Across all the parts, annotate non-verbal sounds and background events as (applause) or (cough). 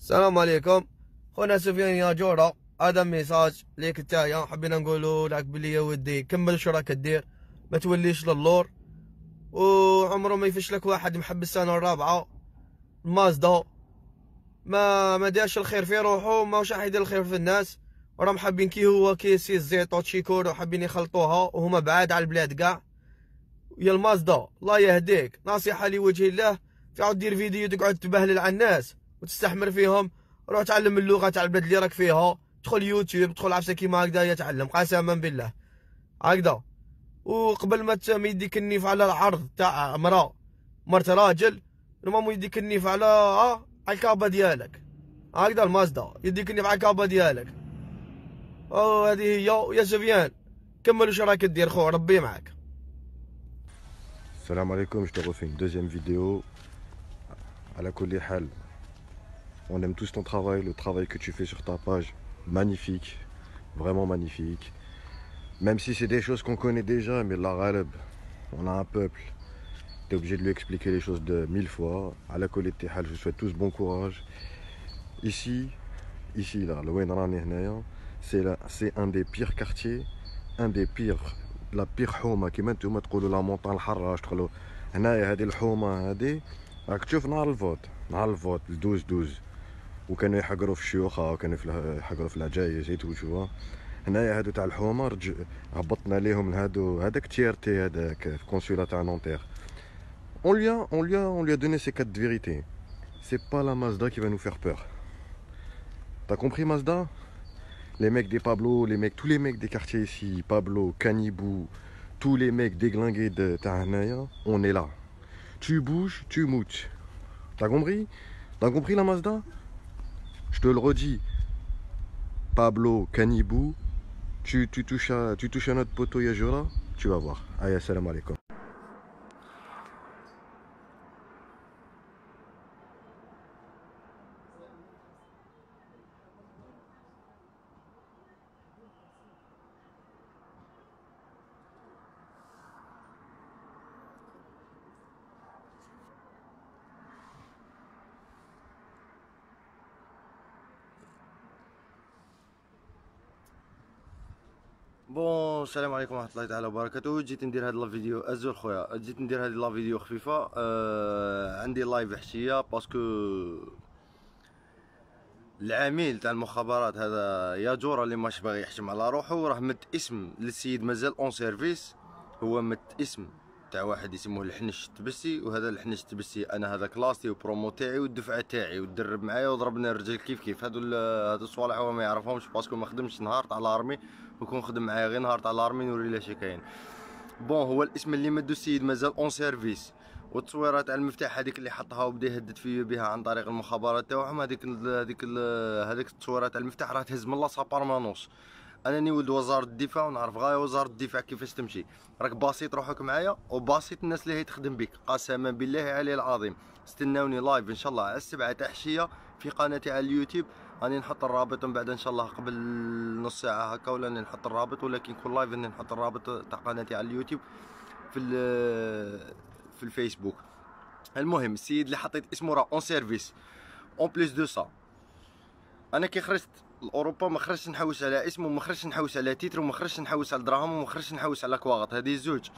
السلام عليكم. خونا سفيان يا جورا. هذا ميساج ليك نتايا حبينا نقولوا لك بلي يا ودي كمل شو راك دير ما توليش للور وعمره ما يفشلك واحد محب السنة الرابعة. مازدا. ما ما دارش الخير في روحه ما واش راح يدير الخير في الناس. راهم حابين كي هو كيسي الزيطو تشيكور وحابين يخلطوها وهما بعاد على البلاد كاع. يا المازدا الله يهديك. نصيحة لوجه الله تعاود دير فيديو تقعد تبهلل على الناس. وتستحمر فيهم. روح تعلم اللغة تاع البلاد اللي راك فيها. دخل يوتيوب دخل عفسه كيما هكذا يتعلم قسما بالله. هكذا. وقبل ما يديك النيف على العرض تاع مرا مرت راجل المهم يديك النيف على ها على الكابة ديالك. هكذا المازدا يديك النيف على الكابة ديالك. أو هذه هي. يا سفيان كمل واش راك دير خو ربي معاك. Salam alaikum, je te deuxième vidéo. À la Hal. On aime tous ton travail, le travail que tu fais sur ta page. Magnifique, vraiment magnifique. Même si c'est des choses qu'on connaît déjà, mais la Ghaleb, on a un peuple. Tu es obligé de lui expliquer les choses de mille fois. À la Hal, je vous souhaite tous bon courage. Ici, ici, là, le c'est un des pires quartiers, un des pires لا بيغ حومه كيما نتوما تقولوا لا مونطان الحراش تقولوا هنايا هذه الحومه هذه راك تشوف نهار الفوت نهار الفوت دوز دوز وكانوا يحقروا في الشيوخه وكانوا يحقروا في العجايز يتوشوا هنايا هادو تاع الحومه رج... هبطنا ليهم هادو هذاك تيرتي هذاك في كونسولا تاع نونتير On lui, a, on, lui a, on lui a donné ces quatre vérités. C'est pas la Mazda qui va nous faire peur. T'as compris Mazda les mecs des Pablo, les mecs, tous les mecs des quartiers ici, Pablo, Canibou, tous les mecs déglingués de Tahanaya, on est là. Tu bouges, tu moutes. T'as compris T'as compris la Mazda Je te le redis. Pablo, Canibou, tu, tu, touches à, tu touches notre poteau Yajura, tu vas voir. Aïe, salam alaikum. Bon السلام عليكم ورحمه الله تعالى وبركاته جيت ندير هذا الفيديو ازول خويا جيت ندير هذه الفيديو خفيفه آه عندي live حشيه parce que العميل تاع المخابرات هذا يا جورا اللي ماش باغي يحشم على روحه راه مد اسم للسيد مازال en service هو مد اسم تاع واحد يسموه الحنش التبسي وهذا الحنش التبسي أنا هذا classe تي و promo تاعي والدفعه تاعي وتدرب معايا وضربنا الرجال كيف كيف هادو هادو الصوالح هو ما يعرفهمش parce que ما خدمش نهار تاع l'armée ويكون خدم معايا غير نهار تاع l'armée نوري له شي كاين bon هو الاسم اللي مدو السيد مازال en service والتصويرات تاع المفتاح هذيك اللي حطها وبدا يهدد في بها عن طريق المخابرات تاعهم هذيك هذيك هذيك التصويرات تاع المفتاح راه تهز من la salle permanence انني ولد وزارة الدفاع ونعرف غاية وزارة الدفاع كيفاش تمشي. راك باسيط روحك معايا وباسيط الناس اللي هي تخدم بك قسما بالله علي العظيم. استناوني live إن شاء الله على السبعة تاع في قناتي على اليوتيوب. راني نحط الرابط من بعد إن شاء الله قبل نص ساعة هكا ولا نحط الرابط ولكن كل live إني نحط الرابط تاع قناتي على اليوتيوب في في الفيسبوك. المهم السيد اللي حطيت اسمه راه en service en plus de ça أنا كي خرجت لأوروبا ما خرجتش نحوس على اسم وما خرجتش نحوس على titre وما خرجتش نحوس على دراهم وما خرجتش نحوس على كواغط. هذه زوج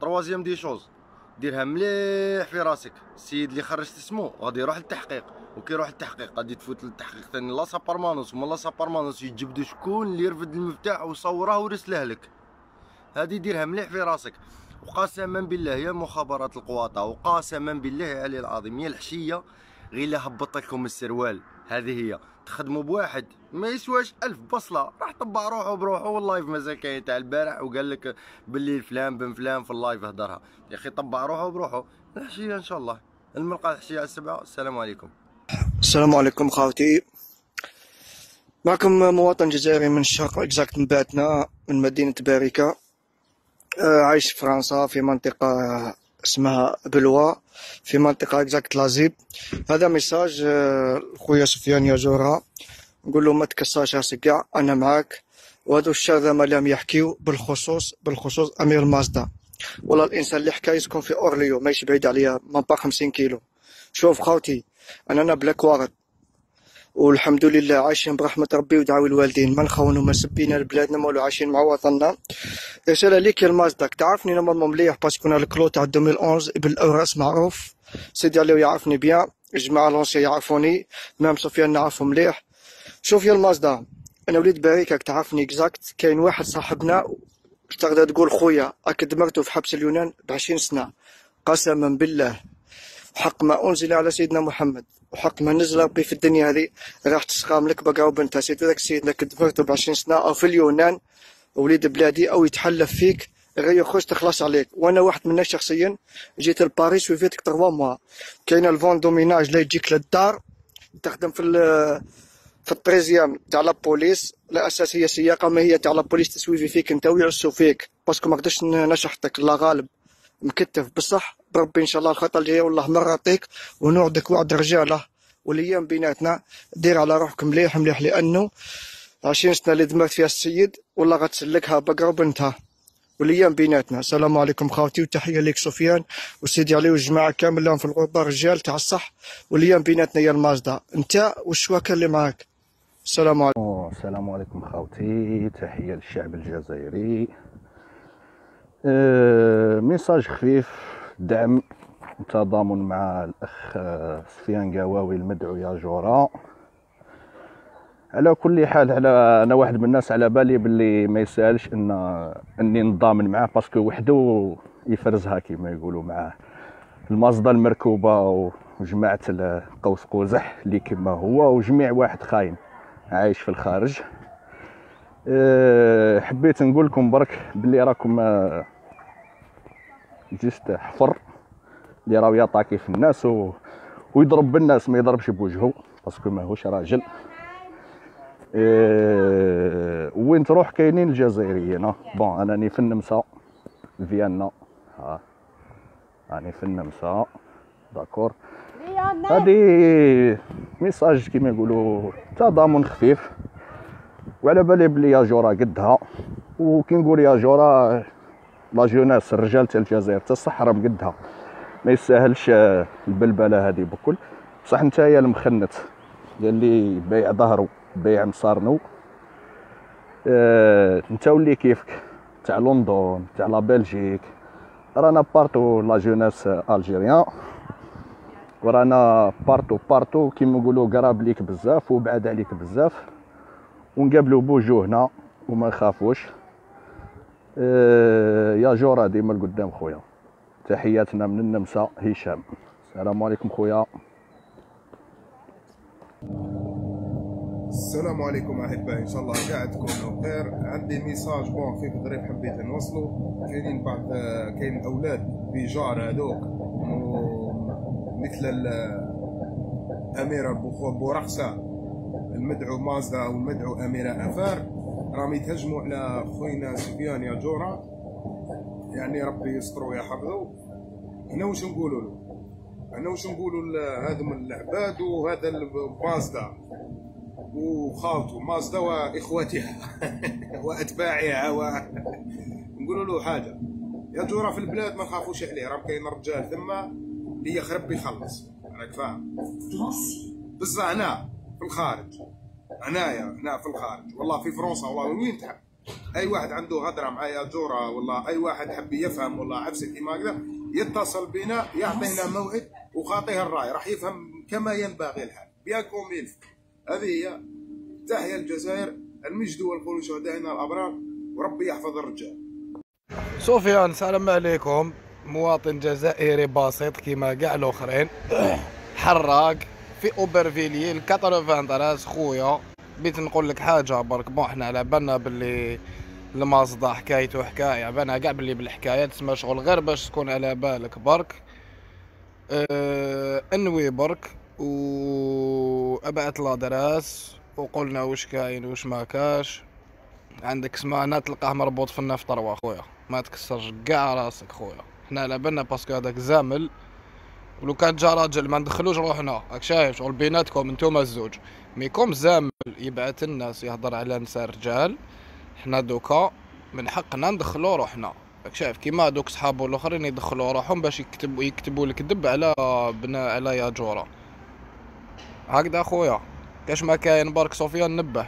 troisième des choses ديرها مليح في راسك. السيد اللي خرجت اسمه غادي يروح للتحقيق. وكي يروح للتحقيق. غادي تفوت للتحقيق ثاني la salle permanence. ومن la salle permanence يجبدوا شكون اللي يرفد المفتاح وصوره ورسله لك. هذه ديرها مليح في راسك. وقسما بالله يا مخابرات القواطع. وقسما بالله علي العظيم. يا الحشية. غير هبط لكم السروال. هذه هي. تخدموا بواحد ما يسواش ألف بصلة. راح طبع روحه بروحه وال live مازال كاين تاع البارح وقال لك باللي فلان بن فلان في ال live هدرها. يا أخي طبع روحه بروحه. الحشية إن شاء الله. الملقى الحشية على السبعة. السلام عليكم. السلام عليكم خاوتي معكم مواطن جزائري من الشرق exactement باتنة من مدينة باريكا. آه، عايش في فرنسا في منطقة اسمها بلوا في منطقة exact la ZUP هذا message آه، خويا سفيان ياجورا نقول له ما تكساش راسك كاع أنا معاك. وهذو الشاذمة اللي يحكيو بالخصوص بالخصوص أمير مازدا. والله الإنسان اللي حكى يسكن في أورليون ماهيش بعيد عليا même pas 50 كيلو. شوف خاوتي أنا أنا بلاك وارد. والحمد لله عايشين برحمة ربي ودعوة الوالدين. ما نخونوا ما سبينا لبلادنا ما عايشين مع وطننا. رسالة ليك يا المازداك تعرفني normalement مليح parce que أنا الكلو تاع 2011 ابن الاوراس معروف. سيدي علي يعرفني bien. الجماعة لونسي يعرفوني. même سفيان نعرفه مليح. شوف يا المازدا أنا وليد باريك تعرفني exact كاين واحد صاحبنا تقدر تقول خويا راك دمرته في حبس اليونان بعشرين سنة. قسما بالله. حق ما أنزل على سيدنا محمد. وحق ما نزل ربي في الدنيا هذه راح تسقام لك بقى وبنتها سيد ذاك السيد اللي دمرته بعشرين سنة أو في اليونان وليد بلادي أو يتحلف فيك غير يخش تخلص عليك. وأنا واحد منا شخصيا جيت لباريس وفيتك تغوا موا. كاين الفون دوميناج لا يجيك للدار تخدم في في التريزيام تاع لا بوليس. لا أساس هي سياقة ما هي تاع لا بوليس تسويفي فيك أنت ويعسوا فيك. باسكو ما قدرتش نشحتك الله غالب مكتف. بصح بربي إن شاء الله الخطه الجايه والله ما نعطيك ونوعدك وعد رجاله والأيام بيناتنا دير على روحك مليح مليح لأنه عشرين سنة اللي دمرت فيها السيد والله غتسلكها بقرة وبنتها والأيام بيناتنا. السلام عليكم خوتي وتحية ليك سفيان وسيدي علي والجماعة كامل لهم في الغربة رجال تاع الصح. والأيام بيناتنا يا المازدا. أنت والشواكه اللي معاك. السلام عليكم. السلام عليكم خاوتي تحية للشعب الجزائري. أه message خفيف. دعم وتضامن مع الأخ آه، سفيان قواوي المدعو يا جورا. على كل حال على أنا واحد من الناس على بالي باللي ما يسألش إن إني نضامن معاه parce que وحده يفرزها كما يقولوا معاه المازدا المركوبة وجماعة قوس قزح اللي كما هو وجميع واحد خاين عايش في الخارج. أه، حبيت نقول لكم برك باللي راكم آه، juste حفر اللي راهو يطاكي في الناس و... ويضرب بالناس ما يضربش بوجهه parce que ماهوش راجل. أه، وين تروح كاينين الجزائريين. bon أنا راني في النمسا فيينا. ها. راني في النمسا d'accord. هادي message كيما يقولوا تضامن خفيف. وعلى بالي بلي يا جورا قدها. وكي نقول يا جورا la jeunesse الرجال تاع الجزائر تا الصح راهم قدها. ما يستاهلش البلبله هذه بكل. بصح نتايا المخنت اللي بايع ظهرو بايع مصارنو. آه، انت ولي كيفك؟ تاع لندن تاع la Belgique. رانا partout la jeunesse algérienne. ورانا partout partout كيما نقولوا قراب ليك بزاف وبعد عليك بزاف. ونقابلوا بوجوهنا وما نخافوش آه، يا جورا ديما لقدام خويا. تحياتنا من النمسا هشام. السلام عليكم خويا. السلام عليكم أحبائي. إن شاء الله قاعد تكونوا بخير. عندي message bon خفيف ظريف حبيت نوصله كاينين بعض كاين أولاد بيجار هذوك مثل ال- أميرة بوخو بورقسه المدعو مازدا أو المدعو أميرة أفار. راهم يتهجموا على خوينا سفيان يا جورا. يعني ربي يستر ويحفظه هنا واش نقولوا له؟ أنا واش نقولوا هذم العباد وهذا المازدا وخالته. مازدا واخواتها (laughs) وأتباعها و (laughs) نقولوا له حاجة. يا جورا في البلاد ما نخافوش عليه. راه كاين رجال ثم اللي يخرب يخلص راك فاهم؟ بصح هنا في الخارج. هنايا هنا في الخارج. والله في فرنسا والله وين تحب؟ أي واحد عنده غدرة مع يا جورا والله أي واحد حب يفهم والله عفسه كيما هكذا يتصل بنا يعطينا موعد وخاطيه الرأي راح يفهم كما ينبغي الحال. bien comme il هذه هي تحيا الجزائر المجد والخلود شهدائنا الأبرار وربي يحفظ الرجال. سفيان سلام عليكم. مواطن جزائري بسيط كيما كاع الآخرين. (coughs) حراق في اوبرفيلي ال 93 خويا. بيت نقول لك حاجة برك bon حنا على بالنا باللي المازدا حكايته حكاية. بالنا كاع باللي بالحكايات تسمى شغل غير باش تكون على بالك. برك أه envoie برك و ابعت l'adresse وقلنا وش كاين وش ما كاش. عندك سمعنا تلقاه مربوط في النفطر وأخويا. ما تكسرش كاع راسك خويا. حنا على بالنا parce que هذاك زامل ولو كان جا راجل ما ندخلوش روحنا راك شايف شغل بيناتكم انتوما الزوج ميكم زامل يبعث الناس يهضر على نساء رجال. حنا دوكا من حقنا ندخلو روحنا. راك شايف كيما دوك صحابو الآخرين يدخلوا روحهم باش يكتبوا يكتبوا الكذب على بنا على يا جورا. هكذا خويا كاش ما كاين برك سفيان نبه.